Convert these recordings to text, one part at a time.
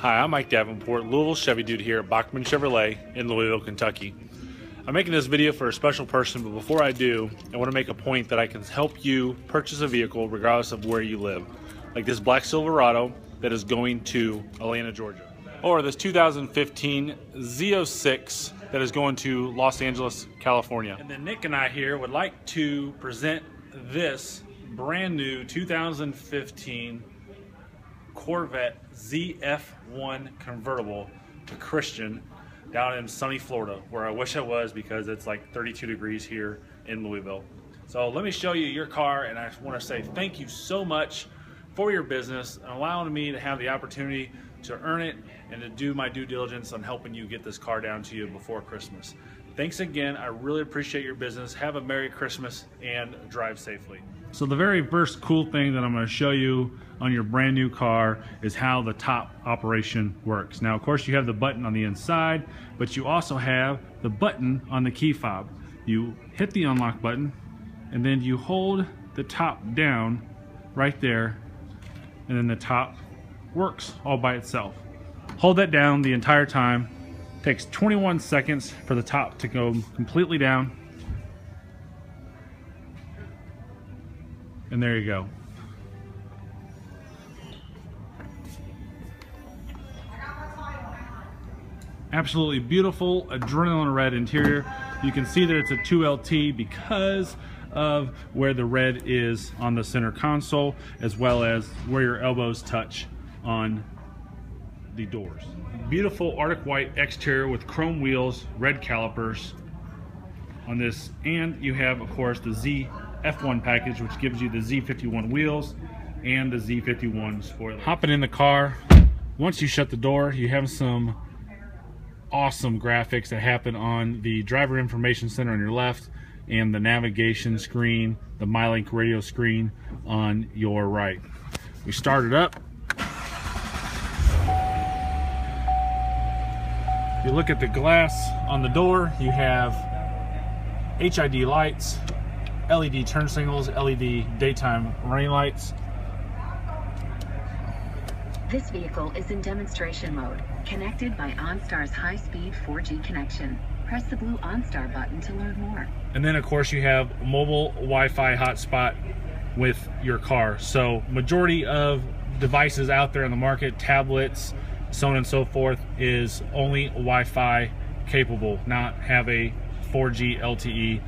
Hi, I'm Mike Davenport, Louisville Chevy Dude here at Bachman Chevrolet in Louisville, Kentucky. I'm making this video for a special person, but before I do, I want to make a point that I can help you purchase a vehicle regardless of where you live. Like this black Silverado that is going to Atlanta, Georgia. Or this 2015 Z06 that is going to Los Angeles, California. And then Nick and I here would like to present this brand new 2015 Corvette Z51 convertible to Christian down in sunny Florida, where I wish I was because it's like 32 degrees here in Louisville. So let me show you your car, and I want to say thank you so much for your business and allowing me to have the opportunity to earn it and to do my due diligence on helping you get this car down to you before Christmas. Thanks again. I really appreciate your business. Have a Merry Christmas and drive safely. So the very first cool thing that I'm going to show you on your brand new car is how the top operation works. Now, of course, you have the button on the inside, but you also have the button on the key fob. You hit the unlock button, and then you hold the top down right there, and then the top works all by itself. Hold that down the entire time. Takes 21 seconds for the top to go completely down. And there you go. Absolutely beautiful adrenaline red interior. You can see that it's a 2LT because of where the red is on the center console as well as where your elbows touch on the doors. Beautiful Arctic white exterior with chrome wheels, red calipers on this and you have of course the Z F1 package which gives you the Z51 wheels and the Z51 spoiler. Hopping in the car, once you shut the door you have some awesome graphics that happen on the driver information center on your left and the navigation screen, the MyLink radio screen on your right. We start it up. If you look at the glass on the door, you have HID lights, LED turn signals, LED daytime running lights, this vehicle is in demonstration mode, connected by OnStar's high-speed 4G connection. Press the blue OnStar button to learn more. And then of course you have mobile Wi-Fi hotspot with your car. So majority of devices out there in the market, tablets, so on and so forth, is only Wi-Fi capable, not have a 4G LTE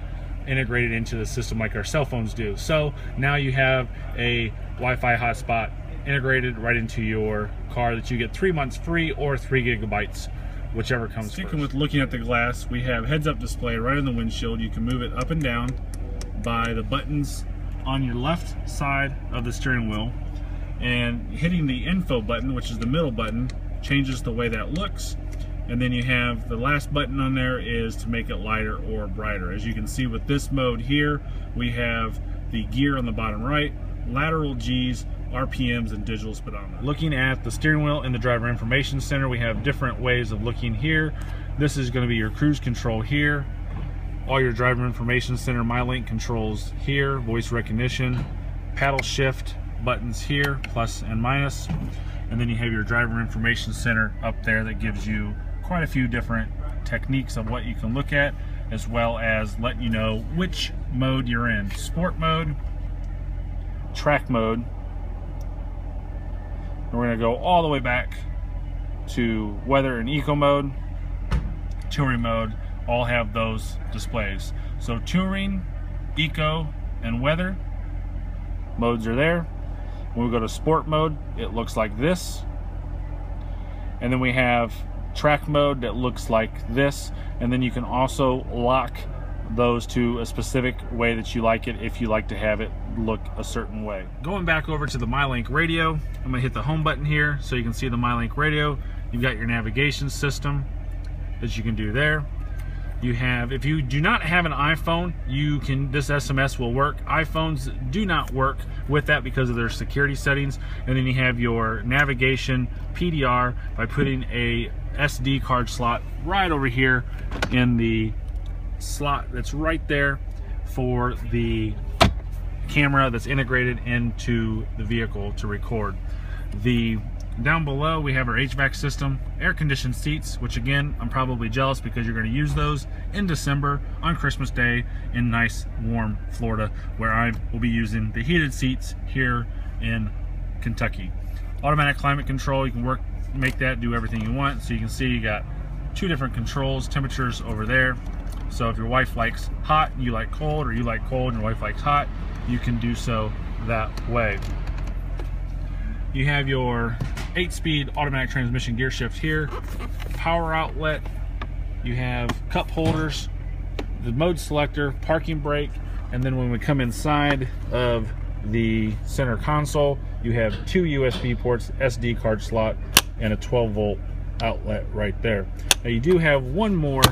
integrated into the system like our cell phones do. So now you have a Wi-Fi hotspot integrated right into your car that you get three months free or three gigabytes whichever comes Sticking first. with looking at the glass, we have heads-up display right in the windshield. You can move it up and down by the buttons on your left side of the steering wheel. And hitting the info button, which is the middle button, changes the way that looks. And then you have the last button on there is to make it lighter or brighter. As you can see with this mode here, we have the gear on the bottom right, lateral G's, RPMs and digital speedometer. Looking at the steering wheel in the driver information center, we have different ways of looking here. This is going to be your cruise control here. All your driver information center, MyLink controls here, voice recognition, paddle shift buttons here, plus and minus. And then you have your driver information center up there that gives you quite a few different techniques of what you can look at, as well as letting you know which mode you're in. Sport mode, track mode, we're gonna go all the way back to weather and eco mode, touring mode, all have those displays. So touring, eco, and weather modes are there. When we go to sport mode, it looks like this. And then we have track mode that looks like this. And then you can also lock those to a specific way that you like it if you like to have it look a certain way. Going back over to the MyLink radio, I'm gonna hit the home button here so you can see the MyLink radio. You've got your navigation system that you can do there. You have, if you do not have an iPhone, you can, this SMS will work. iPhones do not work with that because of their security settings. And then you have your navigation PDR by putting a SD card slot right over here in the slot that's right there for the camera that's integrated into the vehicle to record. The Down below, we have our HVAC system, air conditioned seats, which again, I'm probably jealous because you're gonna use those in December on Christmas Day in nice, warm Florida, where I will be using the heated seats here in Kentucky. Automatic climate control, you can work, make that do everything you want. So you can see you got two different controls, temperatures over there. So if your wife likes hot and you like cold, or you like cold and your wife likes hot, you can do so that way. You have your eight speed automatic transmission gear shift here, power outlet, you have cup holders, the mode selector, parking brake, and then when we come inside of the center console, you have two USB ports, SD card slot, and a 12 volt outlet right there. Now you do have one more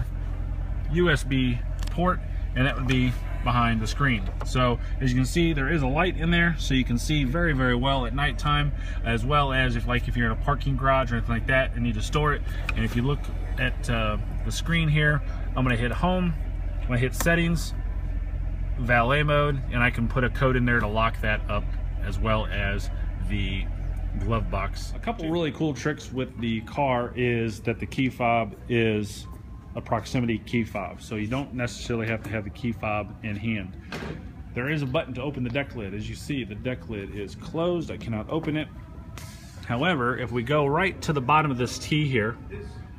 USB port, and that would be behind the screen. So as you can see, there is a light in there, so you can see very, very well at nighttime, as well as if like if you're in a parking garage or anything like that and need to store it. And if you look at uh, the screen here, I'm gonna hit home, I'm gonna hit settings, valet mode, and I can put a code in there to lock that up as well as the glove box. A couple really cool tricks with the car is that the key fob is a proximity key fob. So you don't necessarily have to have the key fob in hand. There is a button to open the deck lid. As you see, the deck lid is closed. I cannot open it. However, if we go right to the bottom of this T here,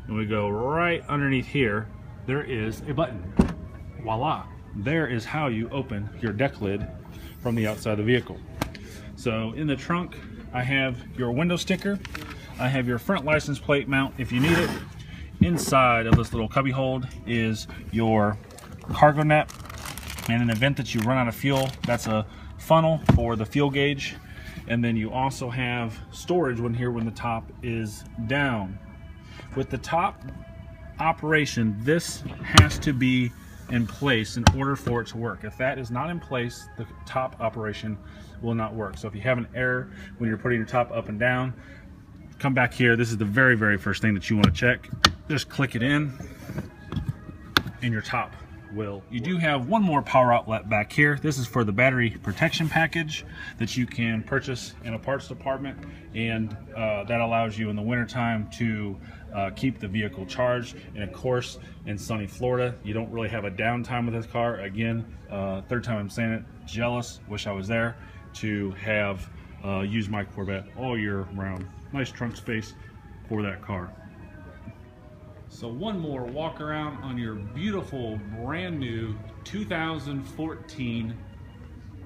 and we go right underneath here, there is a button. Voila. There is how you open your deck lid from the outside of the vehicle. So in the trunk, I have your window sticker. I have your front license plate mount if you need it. Inside of this little cubby hold is your cargo net. And in the event that you run out of fuel, that's a funnel for the fuel gauge. And then you also have storage when here when the top is down. With the top operation, this has to be in place in order for it to work. If that is not in place, the top operation will not work. So if you have an error when you're putting your top up and down, come back here. This is the very, very first thing that you want to check. Just click it in and your top will. You do have one more power outlet back here. This is for the battery protection package that you can purchase in a parts department and uh, that allows you in the wintertime to uh, keep the vehicle charged. And of course, in sunny Florida, you don't really have a downtime with this car. Again, uh, third time I'm saying it, jealous, wish I was there to have uh, used my Corvette all year round. Nice trunk space for that car. So one more walk around on your beautiful brand new 2014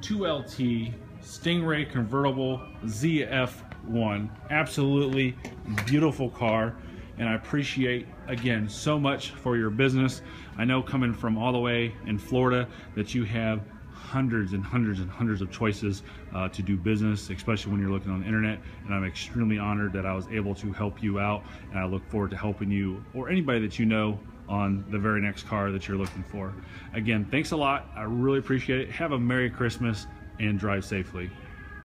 2LT Stingray convertible Z51. Absolutely beautiful car and I appreciate again so much for your business. I know coming from all the way in Florida that you have hundreds and hundreds and hundreds of choices uh, to do business, especially when you're looking on the internet. And I'm extremely honored that I was able to help you out. And I look forward to helping you or anybody that you know on the very next car that you're looking for. Again, thanks a lot. I really appreciate it. Have a Merry Christmas and drive safely.